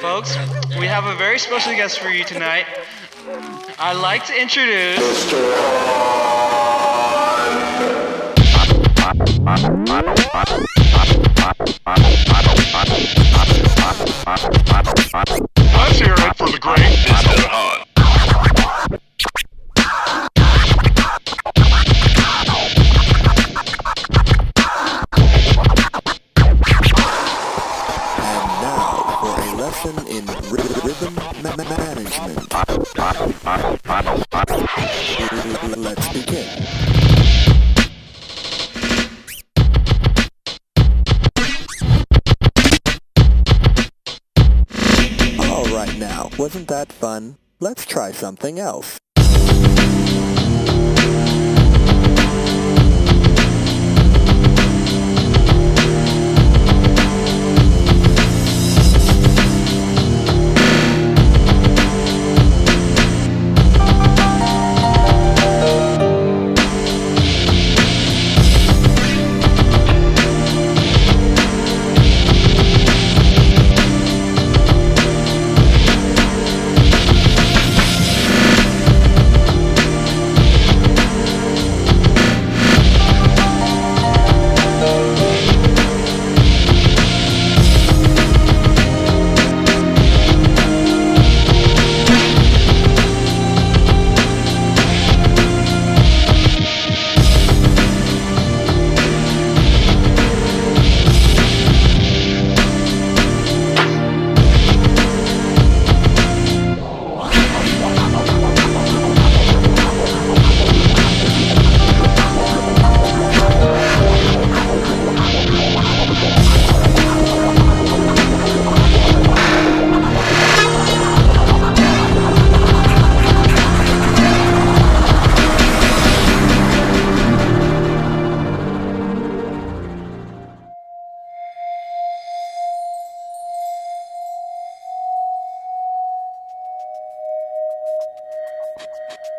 Folks, we have a very special guest for you tonight. I'd like to introduce. In rhythm ma- ma- management. Let's begin. All right now, wasn't that fun? Let's try something else. you